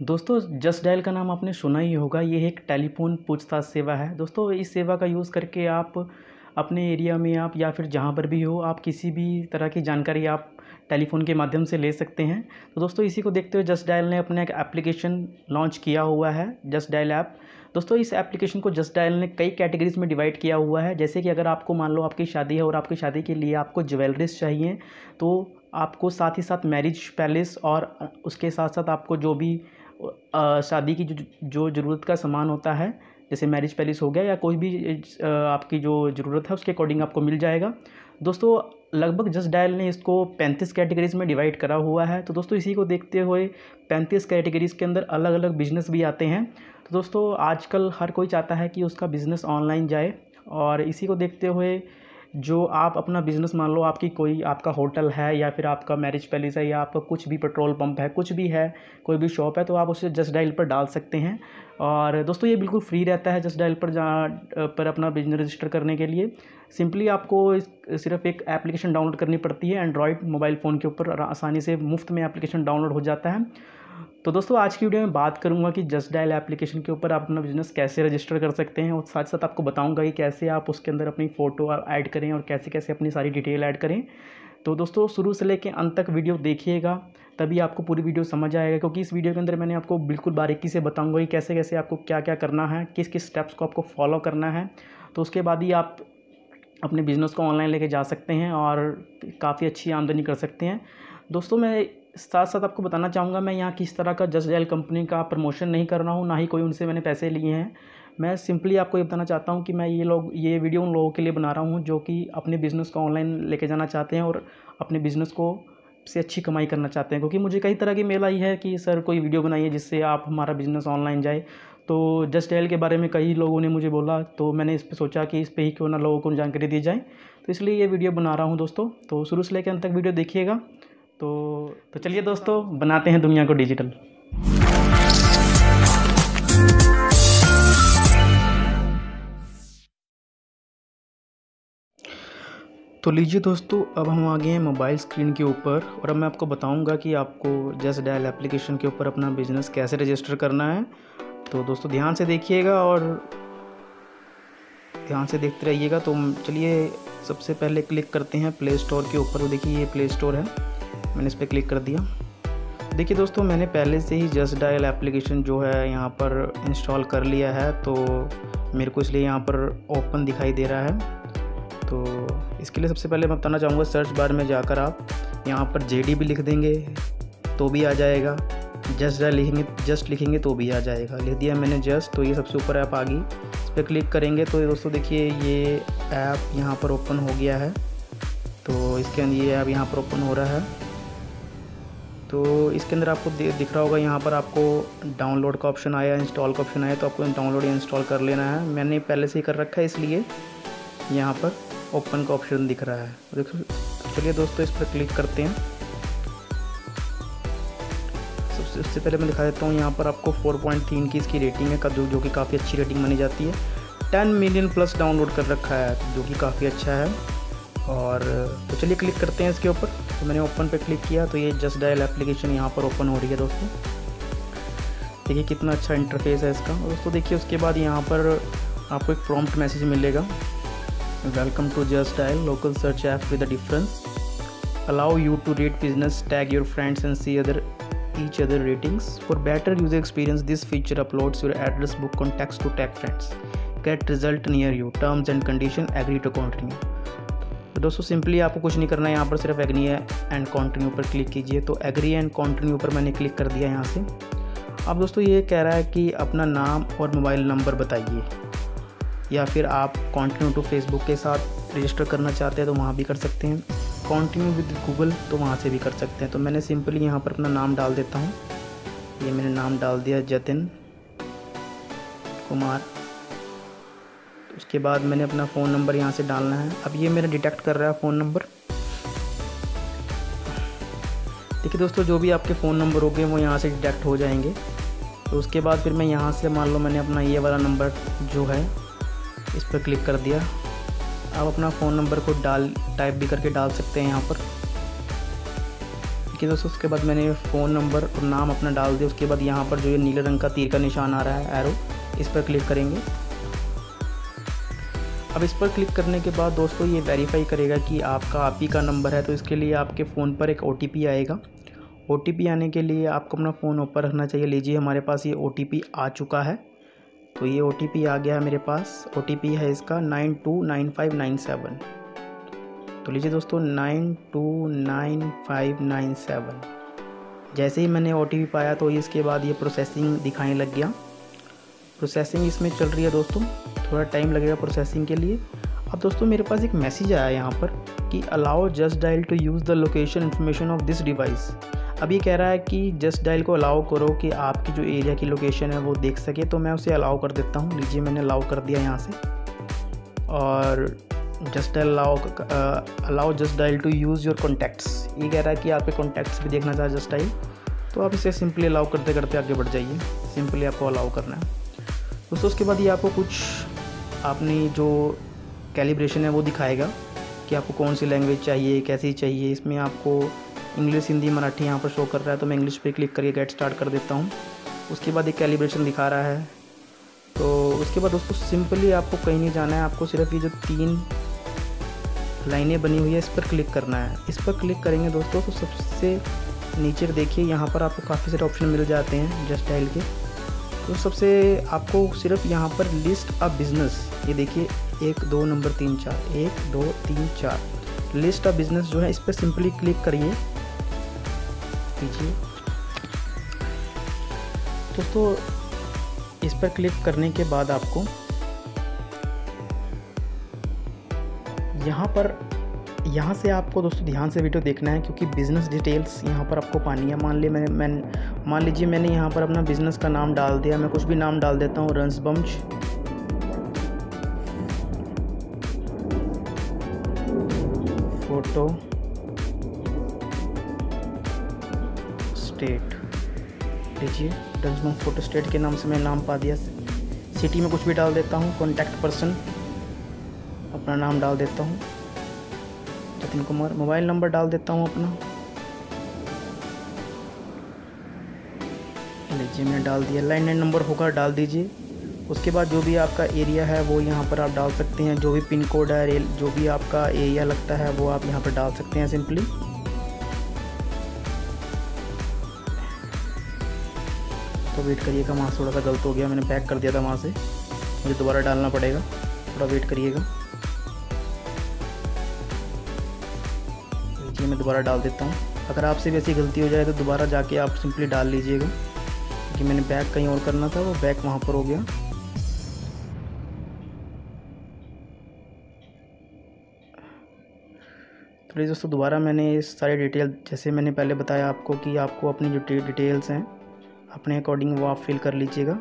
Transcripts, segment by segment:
दोस्तों just dial का नाम आपने सुना ही होगा, ये एक टेलीफोन पूछताछ सेवा है। दोस्तों, इस सेवा का यूज़ करके आप अपने एरिया में आप या फिर जहाँ पर भी हो, आप किसी भी तरह की जानकारी आप टेलीफोन के माध्यम से ले सकते हैं। तो दोस्तों, इसी को देखते हुए जस्ट डायल ने अपना एक एप्लीकेशन लॉन्च किया हुआ है जस्ट डायल ऐप। दोस्तों, इस एप्लीकेशन को जस्ट डायल ने कई कैटेगरीज में डिवाइड किया हुआ है। जैसे कि अगर आपको मान लो आपकी शादी है और आपकी शादी के लिए आपको ज्वेलरीज चाहिए तो आपको साथ ही साथ मैरिज पैलेस और उसके साथ साथ आपको जो भी शादी की जो जो ज़रूरत का सामान होता है, जैसे मैरिज पैलेस हो गया या कोई भी आपकी जो ज़रूरत है, उसके अकॉर्डिंग आपको मिल जाएगा। दोस्तों, लगभग जस्ट डायल ने इसको पैंतीस कैटेगरीज में डिवाइड करा हुआ है। तो दोस्तों, इसी को देखते हुए पैंतीस कैटेगरीज के अंदर अलग अलग बिज़नेस भी आते हैं। तो दोस्तों, आजकल हर कोई चाहता है कि उसका बिज़नेस ऑनलाइन जाए और इसी को देखते हुए जो आप अपना बिज़नेस मान लो, आपकी कोई, आपका होटल है या फिर आपका मैरिज पैलेस है या आपका कुछ भी पेट्रोल पंप है, कुछ भी है, कोई भी शॉप है तो आप उसे जस्ट डायल पर डाल सकते हैं। और दोस्तों, ये बिल्कुल फ्री रहता है जस्ट डायल पर जहाँ पर अपना बिज़नेस रजिस्टर करने के लिए। सिंपली आपको सिर्फ़ एक एप्लीकेशन डाउनलोड करनी पड़ती है एंड्रॉयड मोबाइल फ़ोन के ऊपर आसानी से मुफ़्त में एप्लीकेशन डाउनलोड हो जाता है। तो दोस्तों, आज की वीडियो में बात करूँगा कि जस्ट डायल एप्लीकेशन के ऊपर आप अपना बिज़नेस कैसे रजिस्टर कर सकते हैं और साथ साथ आपको बताऊँगा कि कैसे आप उसके अंदर अपनी फ़ोटो ऐड करें और कैसे कैसे अपनी सारी डिटेल ऐड करें। तो दोस्तों, शुरू से लेकर अंत तक वीडियो देखिएगा, तभी आपको पूरी वीडियो समझ आएगा, क्योंकि इस वीडियो के अंदर मैंने आपको बिल्कुल बारीकी से बताऊँगा कि कैसे कैसे आपको क्या क्या करना है, किस किस स्टेप्स को आपको फॉलो करना है। तो उसके बाद ही आप अपने बिज़नेस को ऑनलाइन लेके जा सकते हैं और काफ़ी अच्छी आमदनी कर सकते हैं। दोस्तों, मैं साथ साथ आपको बताना चाहूँगा, मैं यहाँ किस तरह का जस्ट डायल कंपनी का प्रमोशन नहीं कर रहा हूँ, ना ही कोई उनसे मैंने पैसे लिए हैं। मैं सिंपली आपको ये बताना चाहता हूँ कि मैं ये लोग, ये वीडियो उन लोगों के लिए बना रहा हूँ जो कि अपने बिज़नेस को ऑनलाइन लेके जाना चाहते हैं और अपने बिज़नेस को से अच्छी कमाई करना चाहते हैं। क्योंकि मुझे कई तरह की मेल आई है कि, सर, कोई वीडियो बनाइए जिससे आप हमारा बिज़नेस ऑनलाइन जाए। तो जस्ट डायल के बारे में कई लोगों ने मुझे बोला तो मैंने इस पर सोचा कि इस पर ही क्यों ना लोगों को जानकारी दी जाए। तो इसलिए ये वीडियो बना रहा हूँ दोस्तों। तो शुरू से लेकर अंत तक वीडियो देखिएगा। तो तो चलिए दोस्तों, बनाते हैं दुनिया को डिजिटल तो लीजिए दोस्तों, अब हम आ गए हैं मोबाइल स्क्रीन के ऊपर, और अब मैं आपको बताऊँगा कि आपको जस्ट डायल एप्लीकेशन के ऊपर अपना बिज़नेस कैसे रजिस्टर करना है। तो दोस्तों, ध्यान से देखिएगा और ध्यान से देखते रहिएगा। तो चलिए, सबसे पहले क्लिक करते हैं प्ले स्टोर के ऊपर। वो देखिए, ये प्ले स्टोर है। मैंने इस पर क्लिक कर दिया। देखिए दोस्तों, मैंने पहले से ही जस्ट डायल एप्लीकेशन जो है यहाँ पर इंस्टॉल कर लिया है तो मेरे को इसलिए यहाँ पर ओपन दिखाई दे रहा है। तो इसके लिए सबसे पहले मैं बताना चाहूँगा सर्च बार में जाकर आप यहाँ पर जेडी भी लिख देंगे तो भी आ जाएगा। जस्ट डायल लिखेंगे जस्ट लिखेंगे तो भी आ जाएगा। लिख दिया मैंने जस्ट तो ये सबसे ऊपर ऐप आ गई। इस पर क्लिक करेंगे तो दोस्तों देखिए, ये ऐप यहाँ पर ओपन हो गया है। तो इसके अंदर ये ऐप यहाँ पर ओपन हो रहा है। तो इसके अंदर आपको दिख रहा होगा, यहाँ पर आपको डाउनलोड का ऑप्शन आया इंस्टॉल का ऑप्शन आया तो आपको डाउनलोड या इंस्टॉल कर लेना है। मैंने पहले से ही कर रखा है, इसलिए यहाँ पर ओपन का ऑप्शन दिख रहा है। देखो, चलिए दोस्तों, इस पर क्लिक करते हैं। सबसे, उससे पहले मैं दिखा देता हूँ, यहाँ पर आपको 4.3 की इसकी रेटिंग है जो जो कि काफ़ी अच्छी रेटिंग मानी जाती है। 10 मिलियन प्लस डाउनलोड कर रखा है, जो कि काफ़ी अच्छा है। और तो चलिए क्लिक करते हैं इसके ऊपर। तो मैंने ओपन पे क्लिक किया तो ये जस्ट डायल एप्लीकेशन यहाँ पर ओपन हो रही है दोस्तों। देखिए कितना अच्छा इंटरफेस है इसका। दोस्तों देखिए उसके बाद यहाँ पर आपको एक प्रॉम्प्ट मैसेज मिलेगा। Welcome to just dial local search app with the difference allow you to rate business tag your friends and see other each other ratings. For better user experience, this feature uploads your address, book, contacts to tag friends. Get result near you. Terms and condition agree to continue. तो दोस्तों simply आपको कुछ नहीं करना है, यहाँ पर सिर्फ़ एग्री एंड कॉन्टिन्यू पर क्लिक कीजिए। तो एग्री एंड कॉन्टिन्यू पर मैंने क्लिक कर दिया यहाँ से। अब दोस्तों, ये कह रहा है कि अपना नाम और मोबाइल नंबर बताइए। या फिर आप कॉन्टिन्यू टू फेसबुक के साथ रजिस्टर करना चाहते हैं तो वहाँ भी कर सकते हैं। कॉन्टिन्यू विद गूगल तो वहाँ से भी कर सकते हैं। तो मैंने सिंपली यहाँ पर अपना नाम डाल देता हूँ। ये मैंने नाम डाल दिया जतिन कुमार। उसके बाद मैंने अपना फ़ोन नंबर यहाँ से डालना है। अब ये मेरा डिटेक्ट कर रहा है फ़ोन नंबर। देखिए दोस्तों, जो भी आपके फ़ोन नंबर हो गए, वो यहाँ से डिटेक्ट हो जाएँगे। तो उसके बाद फिर मैं यहाँ से मान लो मैंने अपना ये वाला नंबर जो है, इस पर क्लिक कर दिया। आप अपना फ़ोन नंबर को डाल, टाइप भी करके डाल सकते हैं यहाँ पर। देखिए दोस्तों, उसके बाद मैंने फ़ोन नंबर और नाम अपना डाल दिया। उसके बाद यहाँ पर जो ये नीले रंग का तीर का निशान आ रहा है एरो इस पर क्लिक करेंगे। अब इस पर क्लिक करने के बाद दोस्तों ये वेरीफाई करेगा कि आपका आप ही का नंबर है तो इसके लिए आपके फ़ोन पर एक ओटीपी आएगा। ओटीपी आने के लिए आपको अपना फ़ोन ऊपर रखना चाहिए। लीजिए हमारे पास ये ओटीपी आ चुका है। तो ये ओटीपी आ गया है मेरे पास। ओटीपी है इसका nine two nine five nine seven तो लीजिए दोस्तों nine two nine five nine seven जैसे ही मैंने ओटीपी पाया तो इसके बाद ये प्रोसेसिंग दिखाने लग गया। प्रोसेसिंग इसमें चल रही है दोस्तों। थोड़ा टाइम लगेगा प्रोसेसिंग के लिए। अब दोस्तों, मेरे पास एक मैसेज आया यहाँ पर कि allow just dial to use the location information of this device अब ये कह रहा है कि जस्ट डायल को अलाउ करो कि आपकी जो एरिया की लोकेशन है वो देख सके तो मैं उसे अलाउ कर देता हूँ। लीजिए मैंने अलाउ कर दिया यहाँ से। और just allow allow just dial to use your contacts ये कह रहा है कि आपके कॉन्टैक्ट्स भी देखना चाहे जस्ट डायल तो आप इसे सिंपली अलाउ करते करते आगे बढ़ जाइए। सिंपली आपको अलाउ करना है। दोस्तों उसके बाद ये आपको कुछ आपने जो कैलिब्रेशन है वो दिखाएगा कि आपको कौन सी लैंग्वेज चाहिए, कैसी चाहिए। इसमें आपको इंग्लिश हिंदी मराठी यहाँ पर शो कर रहा है तो मैं इंग्लिश पे क्लिक करके गेट स्टार्ट कर देता हूँ। उसके बाद एक कैलिब्रेशन दिखा रहा है। तो उसके बाद दोस्तों सिंपली आपको कहीं नहीं जाना है, आपको सिर्फ़ ये जो तीन लाइनें बनी हुई है, इस पर क्लिक करना है। इस पर क्लिक करेंगे दोस्तों तो सबसे नीचे देखिए, यहाँ पर आपको काफ़ी सारे ऑप्शन मिल जाते हैं जस्ट डायल के। तो सबसे आपको सिर्फ़ यहाँ पर लिस्ट अ बिज़नेस ये देखिए, एक, दो नंबर तीन, चार। एक, दो, तीन, चार। लिस्ट अ बिज़नेस जो है, इस पर सिंपली क्लिक करिए। दोस्तों, इस पर क्लिक करने के बाद आपको यहाँ पर, यहाँ से आपको दोस्तों ध्यान से वीडियो देखना है, क्योंकि बिज़नेस डिटेल्स यहाँ पर आपको पानी है। मान ली मैंने मैं मान लीजिए मैंने यहाँ पर अपना बिज़नेस का नाम डाल दिया, मैं कुछ भी नाम डाल देता हूँ रंस बंच फ़ोटो स्टेट लीजिए रंस फ़ोटो स्टेट के नाम से मैं नाम पा दिया। सिटी में कुछ भी डाल देता हूँ कॉन्टैक्ट पर्सन अपना नाम डाल देता हूँ। जतिन कुमार मोबाइल नंबर डाल देता हूँ अपना। लीजिए मैंने डाल दिया। लाइन लाइन नंबर होगा डाल दीजिए। उसके बाद जो भी आपका एरिया है, वो यहाँ पर आप डाल सकते हैं। जो भी पिन कोड है जो भी आपका एरिया लगता है, वो आप यहाँ पर डाल सकते हैं सिंपली। तो वेट करिएगा वहाँ से थोड़ा सा गलत हो गया। मैंने पैक कर दिया था वहाँ से। मुझे दोबारा डालना पड़ेगा। थोड़ा वेट करिएगा। ये मैं दोबारा डाल देता हूँ। अगर आपसे भी ऐसी गलती हो जाए तो दोबारा जाके आप सिंपली डाल लीजिएगा। क्योंकि मैंने बैक कहीं और करना था, वो बैक वहाँ पर हो गया। तो प्लीज़ दोस्तों, दोबारा मैंने इस सारी डिटेल, जैसे मैंने पहले बताया आपको कि आपको अपनी जो डिटेल्स हैं, अपने अकॉर्डिंग वो आप फिल कर लीजिएगा।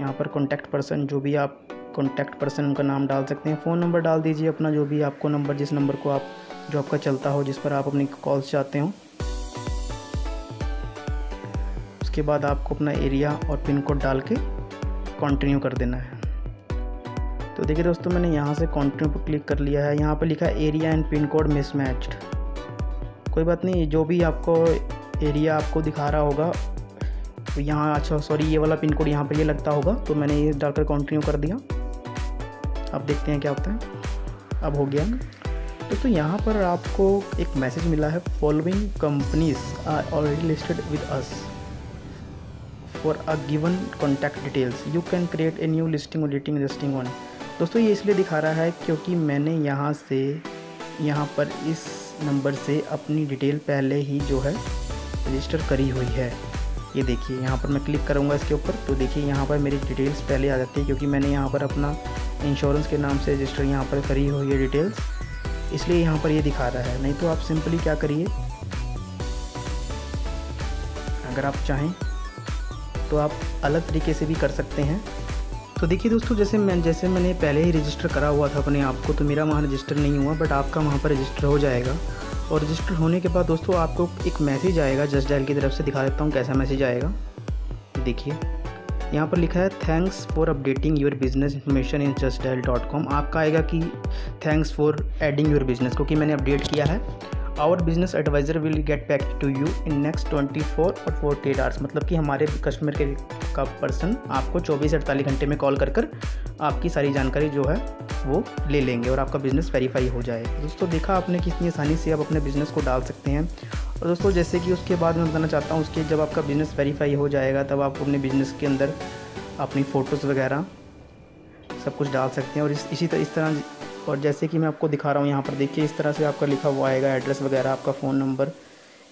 यहाँ पर कॉन्टैक्ट पर्सन जो भी आप कॉन्टैक्ट पर्सन उनका नाम डाल सकते हैं। फ़ोन नंबर डाल दीजिए अपना, जो भी आपको नंबर, जिस नंबर को आप, जो आपका चलता हो, जिस पर आप अपनी कॉल्स चाहते हो। उसके बाद आपको अपना एरिया और पिन कोड डाल के कंटिन्यू कर देना है। तो देखिए दोस्तों, मैंने यहाँ से कंटिन्यू पर क्लिक कर लिया है। यहाँ पर लिखा है area and pin code mismatched कोई बात नहीं, जो भी आपको एरिया आपको दिखा रहा होगा तो यहाँ अच्छा सॉरी ये वाला पिन कोड यहाँ पर ये लगता होगा तो मैंने ये डालकर कंटिन्यू कर दिया। अब देखते हैं क्या होता है। अब हो गया। दोस्तों, यहाँ पर आपको एक मैसेज मिला है following companies are already listed with us for a given contact details you can create a new listing और रेटिंग लिस्टिंग वन दोस्तों, ये इसलिए दिखा रहा है क्योंकि मैंने यहाँ से, यहाँ पर इस नंबर से अपनी डिटेल पहले ही जो है रजिस्टर करी हुई है। ये देखिए, यहाँ पर मैं क्लिक करूँगा इसके ऊपर तो देखिए यहाँ पर मेरी डिटेल्स पहले आ जाती है क्योंकि मैंने यहाँ पर अपना इंश्योरेंस के नाम से रजिस्टर यहाँ पर करी हुई है डिटेल्स इसलिए यहाँ पर ये दिखा रहा है। नहीं तो आप सिंपली क्या करिए? अगर आप चाहें तो आप अलग तरीके से भी कर सकते हैं। तो देखिए दोस्तों, जैसे मैं, जैसे मैंने पहले ही रजिस्टर करा हुआ था अपने आप को तो मेरा वहाँ रजिस्टर नहीं हुआ बट आपका वहाँ पर रजिस्टर हो जाएगा। और रजिस्टर होने के बाद दोस्तों, आपको एक मैसेज आएगा जस्ट डायल की तरफ़ से दिखा देता हूँ कैसा मैसेज आएगा। देखिए, यहाँ पर लिखा है thanks for updating your business information in just dial dot com आपका आएगा कि thanks for adding your business क्योंकि मैंने अपडेट किया है। Our business advisor will get back to you in next twenty four और फोर्टी एट आवर्स मतलब कि हमारे कस्टमर के का पर्सन आपको चौबीस अड़तालीस घंटे में कॉल कर कर आपकी सारी जानकारी जो है वो ले लेंगे और आपका बिज़नेस वेरीफाई हो जाएगा। दोस्तों, देखा आपने कितनी आसानी से आप अपने बिज़नेस को डाल सकते हैं। और दोस्तों, जैसे कि उसके बाद मैं बताना चाहता हूँ, उसके जब आपका बिज़नेस वेरीफाई हो जाएगा, तब आप अपने बिज़नेस के अंदर अपनी फ़ोटोज़ वगैरह सब कुछ डाल सकते हैं और इस, इसी तरह इस तरह और जैसे कि मैं आपको दिखा रहा हूँ, यहाँ पर देखिए, इस तरह से आपका लिखा हुआ आएगा एड्रेस वगैरह, आपका फ़ोन नंबर।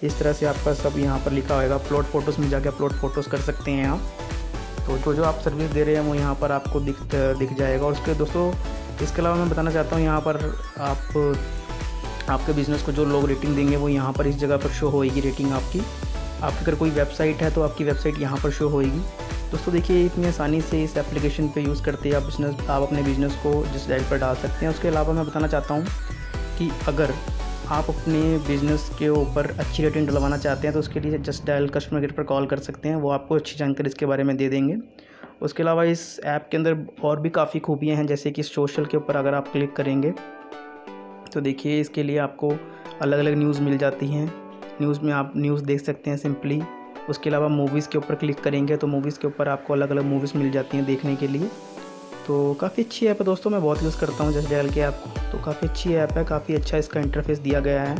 इस तरह से आपका सब यहाँ पर लिखा होएगा। अपलोड फ़ोटोज़ में जाके अपलोड फ़ोटोज़ कर सकते हैं आप। तो जो जो आप सर्विस दे रहे हैं, वो यहाँ पर आपको दिख दिख जाएगा। और उसके दोस्तों, इसके अलावा मैं बताना चाहता हूँ, यहाँ पर आप, आपके बिज़नेस को जो लोग रेटिंग देंगे, वो यहाँ पर इस जगह पर शो होएगी रेटिंग आपकी। आपकी अगर कोई वेबसाइट है तो आपकी वेबसाइट यहाँ पर शो होएगी। दोस्तों देखिए, इतनी आसानी से इस एप्लीकेशन पे यूज़ करते आप बिज़नेस आप अपने बिज़नेस को जिस डायल पर डाल सकते हैं। उसके अलावा मैं बताना चाहता हूँ कि अगर आप अपने बिज़नेस के ऊपर अच्छी रेटिंग डलवाना चाहते हैं तो उसके लिए जस्ट डायल कस्टमर केयर पर कॉल कर सकते हैं। वो आपको अच्छी जानकारी इसके बारे में दे देंगे। उसके अलावा इस ऐप के अंदर और भी काफ़ी खूबियाँ हैं, जैसे कि सोशल के ऊपर अगर आप क्लिक करेंगे तो देखिए इसके लिए आपको अलग अलग न्यूज़ मिल जाती हैं। न्यूज़ में आप न्यूज़ देख सकते हैं सिंपली उसके अलावा मूवीज़ के ऊपर क्लिक करेंगे तो मूवीज़ के ऊपर आपको अलग अलग मूवीज़ मिल जाती हैं देखने के लिए। तो काफ़ी अच्छी ऐप है दोस्तों, मैं बहुत यूज़ करता हूँ जस्ट डायल के ऐप को। तो काफ़ी अच्छी ऐप है, काफ़ी अच्छा इसका इंटरफेस दिया गया है।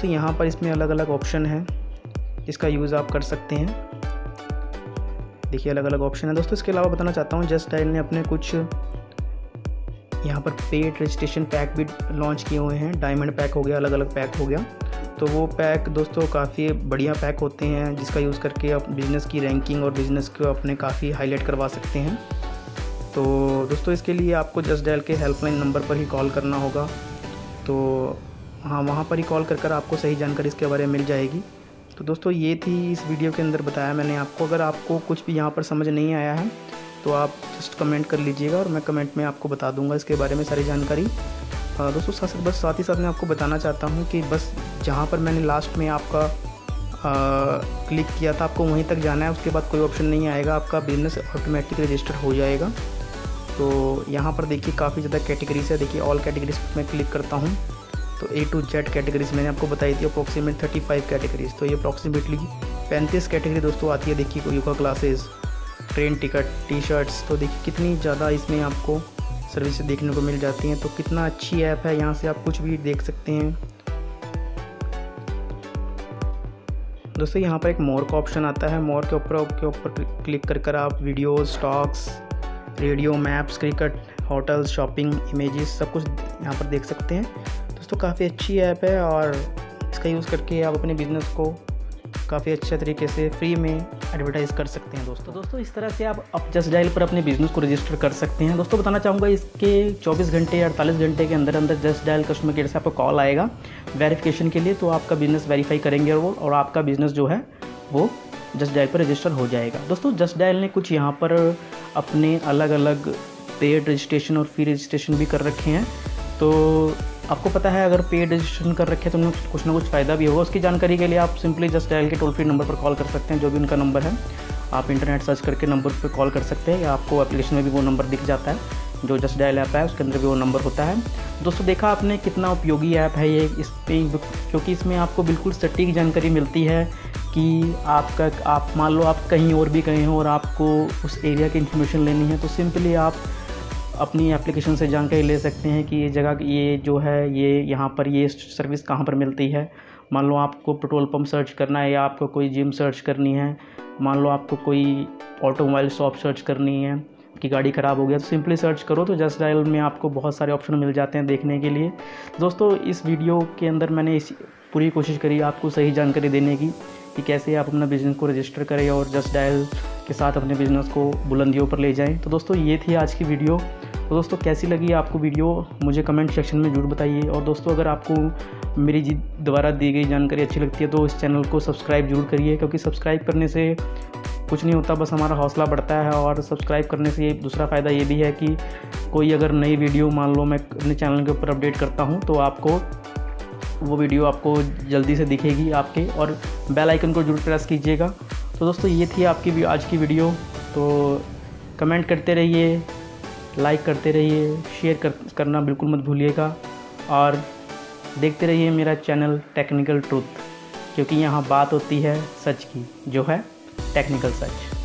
तो यहाँ पर इसमें अलग अलग ऑप्शन है, इसका यूज़ आप कर सकते हैं। देखिए अलग अलग ऑप्शन है। दोस्तों, इसके अलावा बताना चाहता हूँ, जस्ट डायल ने अपने कुछ यहाँ पर पेड रजिस्ट्रेशन पैक भी लॉन्च किए हुए हैं। डायमंड पैक हो गया अलग अलग पैक हो गया। तो वो पैक दोस्तों काफ़ी बढ़िया पैक होते हैं, जिसका यूज़ करके आप बिज़नेस की रैंकिंग और बिज़नेस को अपने काफ़ी हाईलाइट करवा सकते हैं। तो दोस्तों इसके लिए आपको जस्ट डायल के हेल्पलाइन नंबर पर ही कॉल करना होगा। तो हाँ वहाँ पर ही कॉल कर कर आपको सही जानकारी इसके बारे में मिल जाएगी। तो दोस्तों ये थी इस वीडियो के अंदर बताया मैंने आपको। अगर आपको कुछ भी यहाँ पर समझ नहीं आया है तो आप जस्ट कमेंट कर लीजिएगा और मैं कमेंट में आपको बता दूँगा इसके बारे में सारी जानकारी। दोस्तों साथ साथ बस साथ ही साथ मैं आपको बताना चाहता हूँ कि बस जहाँ पर मैंने लास्ट में आपका आ, क्लिक किया था आपको वहीं तक जाना है। उसके बाद कोई ऑप्शन नहीं आएगा आपका बिज़नेस ऑटोमेटिक रजिस्टर हो जाएगा। तो यहाँ पर देखिए काफ़ी ज़्यादा कैटेगरीज है। देखिए ऑल कैटेगरीज में क्लिक करता हूँ। तो ए टू जेड कैटेगरीज मैंने आपको बताई थी अप्रॉक्सीमेट थर्टी फाइव कैटेगरीज तो ये अप्रॉक्सीमेटली पैंतीस कैटेगरी दोस्तों आती है। देखिए yoga classes train ticket T shirts तो देखिए कितनी ज़्यादा इसमें आपको सर्विस देखने को मिल जाती हैं तो कितना अच्छी ऐप है, यहाँ से आप कुछ भी देख सकते हैं। दोस्तों, यहाँ पर एक मोर का ऑप्शन आता है। मोर के ऊपर के ऊपर क्लिक कर कर आप video stocks radio maps cricket hotels shopping images सब कुछ यहाँ पर देख सकते हैं। दोस्तों, काफ़ी अच्छी ऐप है और इसका यूज़ करके आप अपने बिज़नेस को काफ़ी अच्छे तरीके से फ्री में एडवर्टाइज़ कर सकते हैं दोस्तों। दोस्तों, इस तरह से आप अब जस्ट डायल पर अपने बिज़नेस को रजिस्टर कर सकते हैं। दोस्तों, बताना चाहूँगा, इसके 24 घंटे या अड़तालीस घंटे के अंदर अंदर जस्ट डायल कस्टमर केयर से आपको कॉल आएगा। वेरिफिकेशन के लिए तो आपका बिज़नेस वेरीफाई करेंगे और वो, और आपका बिज़नेस जो है, वो जस्ट डायल पर रजिस्टर हो जाएगा। दोस्तों जस्ट डायल ने कुछ यहाँ पर अपने अलग अलग पेड रजिस्ट्रेशन और फ्री रजिस्ट्रेशन भी कर रखे हैं। तो आपको पता है, अगर पेड रजिस्ट्रेशन कर रखे तो उन्हें कुछ ना कुछ फ़ायदा भी होगा। उसकी जानकारी के लिए आप सिंपली जस्ट डायल के टोल फ्री नंबर पर कॉल कर सकते हैं, जो भी उनका नंबर है। आप इंटरनेट सर्च करके नंबर पर कॉल कर सकते हैं, या आपको एप्लीकेशन में भी वो नंबर दिख जाता है। जो जस्ट डायल ऐप है, उसके अंदर भी वो नंबर होता है। दोस्तों, देखा आपने कितना उपयोगी ऐप है ये, इस पर क्योंकि इसमें आपको बिल्कुल सटीक जानकारी मिलती है कि आपका आप मान लो आप कहीं और भी गए हो और आपको उस एरिया की इन्फॉर्मेशन लेनी है तो सिंपली आप अपनी एप्लीकेशन से जानकारी ले सकते हैं कि ये जगह, ये जो है, ये यहाँ पर, ये सर्विस कहाँ पर मिलती है। मान लो आपको पेट्रोल पंप सर्च करना है या आपको कोई जिम सर्च करनी है। मान लो आपको कोई ऑटोमोबाइल शॉप सर्च करनी है कि गाड़ी ख़राब हो गया तो सिंपली सर्च करो तो जस्ट डायल में आपको बहुत सारे ऑप्शन मिल जाते हैं देखने के लिए। दोस्तों, इस वीडियो के अंदर मैंने इस पूरी कोशिश करी आपको सही जानकारी देने की। कि कैसे आप अपना बिज़नेस को रजिस्टर करें और जस्ट डायल के साथ अपने बिज़नेस को बुलंदियों पर ले जाएँ। तो दोस्तों, ये थी आज की वीडियो तो दोस्तों, कैसी लगी आपको वीडियो मुझे कमेंट सेक्शन में ज़रूर बताइए। और दोस्तों, अगर आपको मेरी जी द्वारा दी गई जानकारी अच्छी लगती है तो इस चैनल को सब्सक्राइब ज़रूर करिए, क्योंकि सब्सक्राइब करने से कुछ नहीं होता, बस हमारा हौसला बढ़ता है और सब्सक्राइब करने से ये दूसरा फ़ायदा ये भी है कि कोई अगर नई वीडियो मान लो मैं अपने चैनल के ऊपर अपडेट करता हूँ तो आपको वो वीडियो आपको जल्दी से दिखेगी आपके, और बेल आइकन को ज़रूर प्रेस कीजिएगा। तो दोस्तों, ये थी आपकी आज की वीडियो। तो कमेंट करते रहिए लाइक करते रहिए शेयर कर, करना बिल्कुल मत भूलिएगा। और देखते रहिए मेरा चैनल टेक्निकल ट्रूथ क्योंकि यहाँ बात होती है सच की, जो है टेक्निकल सच।